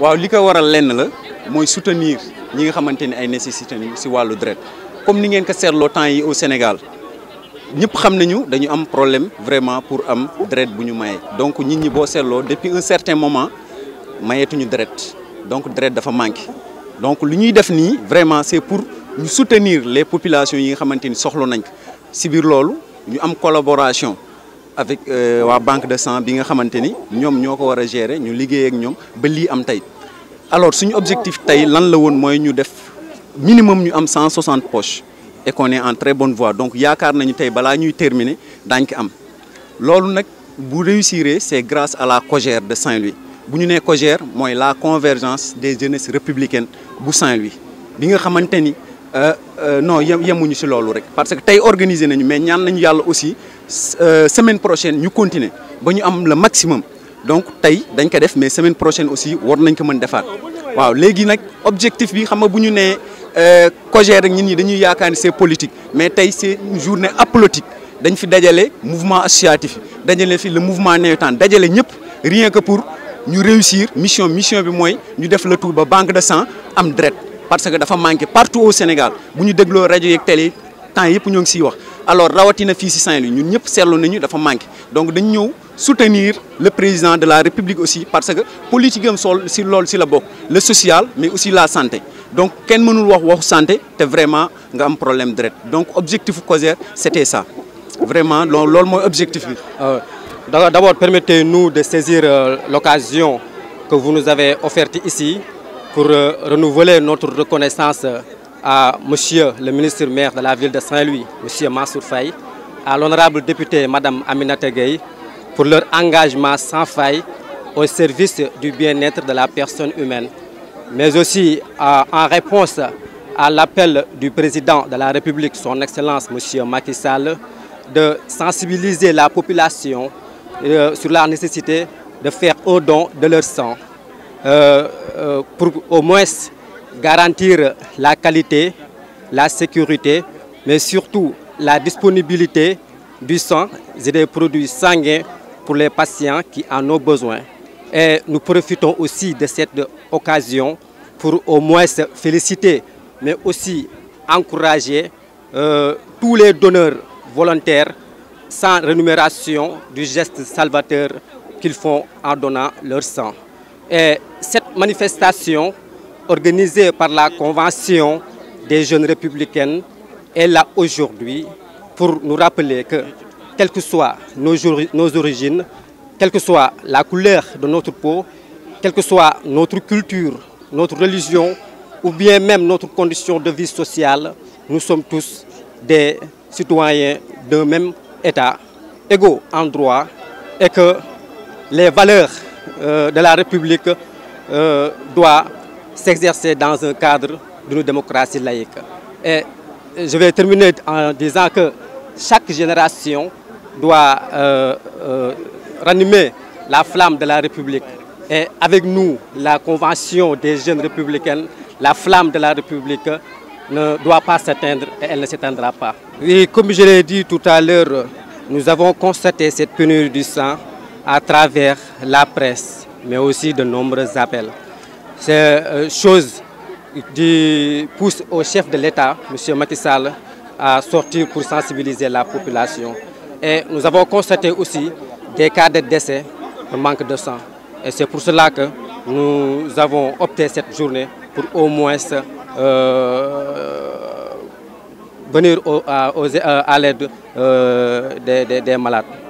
waaw li ko waral lenn la mooy soutenir ñi nga xamante ni ay nécessité si wàllu deret comme ni ngeen ko seetloo temps yi au Sénégal ñëpp xam nañu dañu am problème vraiment pour am deret bu ñu maye. donc nit ñi boo seetloo depuis un certain moment mayeetuñu deret donc deret dafa manqué donc lu ñuy def nii vraiment c'est pour ñu soutenir les populations yi nga xamante ni soxla nañ ko si biir loolu ñu am collaboration. Avec waa banque de sang bi nga xamante ni ñoom ñoo ko war a gérer ñu liggéey am tey. Alors suñu objectif tey lan la woon mooy minimum ñu am 160 poches et qu'on est en très bonne voie. Donc yaakaar nañu tey balaa ñuy terminer daañ ko am. Loolu nag bu c'est grâce à la COJER de Saint-Louis. Bu ñu nee COJER mooy la convergence des jeunesses républicaines bu Saint-Louis. Bi nga xamante ni non yemuñu ci loolu rek. Parce que tey organiser nañu mais ñaan nañu yàlla aussi semaine prochaine ñu continuer ba ñu am le maximum. Donc tey dañ ko def mais semaine prochaine aussi war nañ ko mën defaat. Waaw léegi nag objectif bi xam nga bu ñu nee COJER rek ñun ñi dañuy c'est politique mais tey c'est une journée apolitique dañ fi dajale mouvement associatif dajale fi le mouvement nawetaan dajale ñëpp rien que pour ñu réussir mission mission bi mooy ñu def le tour ba banque de sang am deret parce que dafa manqué partout au Sénégal. Bu ñu dégloo rajo yeeg télé temps yëpp ñoo ngi wax alors rawatina fii Saint-Louis manqué. Donc ñëw soutenir le président de la République aussi parce que politique am la le social mais aussi la santé. Donc kenn mënul wax waxu santé te vraiment nga am problème deret donc objectif COJER c'était ça. Vraiment loolu bi. D'abord permettez-nous de saisir l'occasion que vous nous avez offerte ici pour renouveler notre reconnaissance à Monsieur le ministre maire de la ville de Saint-Louis, Monsieur Mansour Faye, à l'honorable député Madame Aminata Gueye pour leur engagement sans faille au service du bien-être de la personne humaine, mais aussi en réponse à l'appel du président de la République, son Excellence Monsieur Macky Sall, de sensibiliser la population sur la nécessité de faire un don de leur sang euh, euh, pour au moins garantir la qualité, la sécurité, mais surtout la disponibilité du sang et des produits sanguins pour les patients qui en ont besoin. Et nous profitons aussi de cette occasion pour au moins féliciter, mais aussi encourager euh, tous les donneurs volontaires sans rémunération du geste salvateur qu'ils font en donnant leur sang. Et cette manifestation organisée par la Convention des jeunes républicaines est là aujourd'hui pour nous rappeler que, quelles que soient nos, origines, quelle que soit la couleur de notre peau, quelle que soit notre culture, notre religion ou bien même notre condition de vie sociale, nous sommes tous des citoyens d'un même État, égaux en droit, et que les valeurs euh, de la République euh, doivent s'exercer dans un cadre d'une démocratie laïque. Et je vais terminer en disant que chaque génération doit euh, ranimer la flamme de la République. Et avec nous, la Convention des jeunes républicaines, la flamme de la République ne doit pas s'éteindre et elle ne s'éteindra pas. Et comme je l'ai dit tout à l'heure, nous avons constaté cette pénurie du sang à travers la presse, mais aussi de nombreux appels. C'est euh, chose qui pousse au chef de l'État, M. Macky Sall, à sortir pour sensibiliser la population. Et nous avons constaté aussi des cas de décès de manque de sang. Et c'est pour cela que nous avons opté cette journée pour au moins euh, venir à, l'aide euh, des malades.